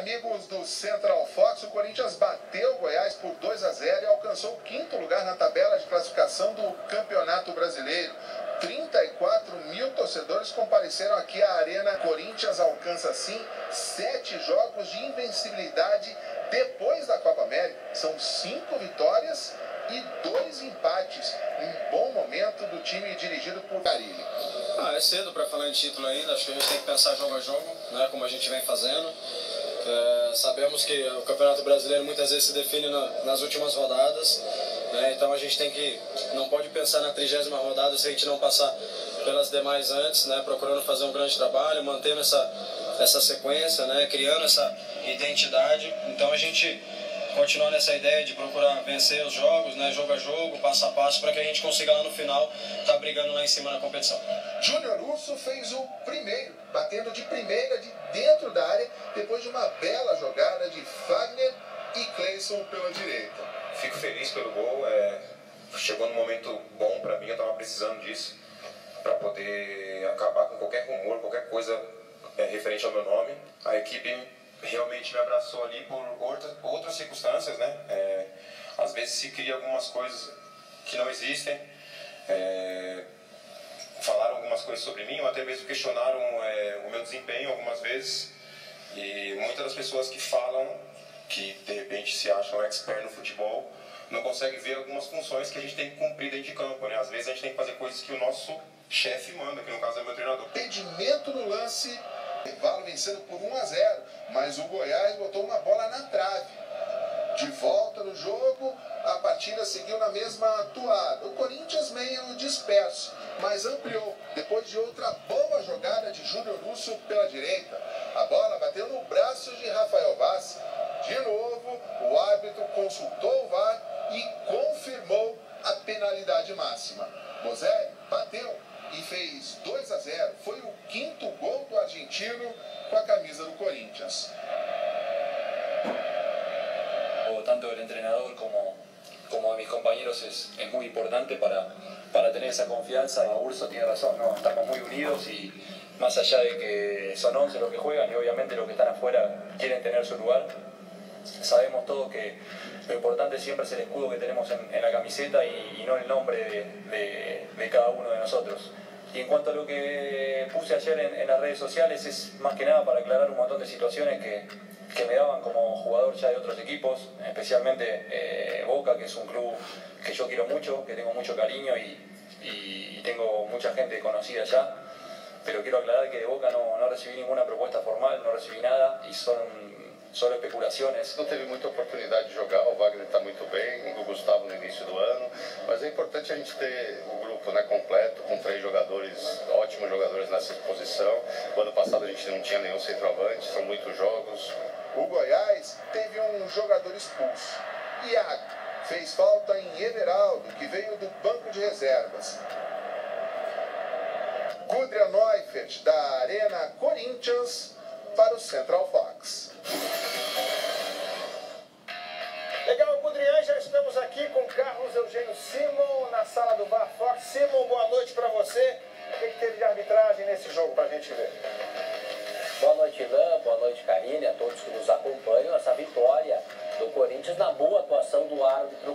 amigos do Central Fox, o Corinthians bateu o Goiás por 2 a 0 e alcançou o quinto lugar na tabela de classificação do Campeonato Brasileiro. 34 mil torcedores compareceram aqui à Arena. Corinthians alcança, assim, sete jogos de invencibilidade depois da Copa América. São cinco vitórias e dois empates. Um bom momento do time dirigido por Carilli. Ah, é cedo para falar em título ainda. Acho que a gente tem que pensar jogo a jogo, né, como a gente vem fazendo. É, sabemos que o Campeonato Brasileiro muitas vezes se define na, nas últimas rodadas. Né? Então a gente tem que não pode pensar na trigésima rodada se a gente não passar pelas demais antes, né? Procurando fazer um grande trabalho, mantendo essa essa sequência, né? Criando essa identidade. Então a gente continuar nessa ideia de procurar vencer os jogos, né, jogo a jogo, passo a passo, para que a gente consiga lá no final estar tá brigando lá em cima na competição. Júnior Urso fez o primeiro, batendo de primeira de dentro Fico feliz pelo gol, é, chegou num momento bom para mim, eu estava precisando disso, para poder acabar com qualquer rumor, qualquer coisa é, referente ao meu nome. A equipe realmente me abraçou ali por outras, outras circunstâncias, né? É, às vezes se cria algumas coisas que não existem. É, falaram algumas coisas sobre mim, ou até mesmo questionaram é, o meu desempenho algumas vezes. E muitas das pessoas que falam, que de repente se acham expert no futebol, não conseguem ver algumas funções que a gente tem que cumprir dentro de campo. Né? Às vezes a gente tem que fazer coisas que o nosso chefe manda, que no caso é meu treinador. Impedimento no lance, intervalo vencendo por 1 a 0, mas o Goiás botou uma bola na trave. De volta no jogo, a partida seguiu na mesma atuada. O Corinthians meio disperso, mas ampliou depois de outra boa jogada de Júnior Russo pela direita. A bola bateu no braço de Rafael consultou o VAR e confirmou a penalidade máxima. Mosé bateu e fez 2 a 0. Foi o quinto gol do argentino com a camisa do Corinthians. tanto del entrenador como, como de mis compañeros es, es muy importante para, para tener esa confianza. Urso tiene razón, ¿no? estamos muy unidos y más allá de que son 11 los que juegan y obviamente los que están afuera quieren tener su lugar, sabemos todos que lo importante siempre es el escudo que tenemos en, la camiseta y, no el nombre de, cada uno de nosotros. Y en cuanto a lo que puse ayer en, las redes sociales, es más que nada para aclarar un montón de situaciones que, me daban como jugador ya de otros equipos, especialmente eh, Boca, que es un club que yo quiero mucho, que tengo mucho cariño y, tengo mucha gente conocida ya. Pero quiero aclarar que de Boca no recibí ninguna propuesta formal, no recibí nada y son solo especulações. Não teve muita oportunidade de jogar, o Wagner está muito bem, o Gustavo no início do ano, mas é importante a gente ter o grupo né, completo, com três jogadores, ótimos jogadores nessa posição. O ano passado a gente não tinha nenhum centroavante, são muitos jogos. O Goiás teve um jogador expulso. Iago fez falta em Everaldo, que veio do banco de reservas. Gudria Neufert, da Arena Corinthians, para o Central Fox. Carlos Eugênio Simon na sala do Bar Fox. Simon, boa noite para você. O que, que teve de arbitragem nesse jogo para a gente ver? Boa noite, Ilan. Boa noite, Karine, a todos que nos acompanham. Essa vitória do Corinthians na boa atuação do árbitro.